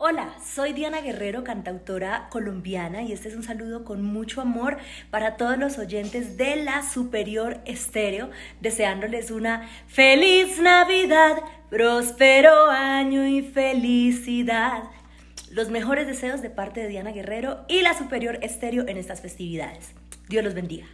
Hola, soy Diana Guerrero, cantautora colombiana, y este es un saludo con mucho amor para todos los oyentes de la Superior Estéreo, deseándoles una feliz Navidad, próspero año y felicidad. Los mejores deseos de parte de Diana Guerrero y la Superior Estéreo en estas festividades. Dios los bendiga.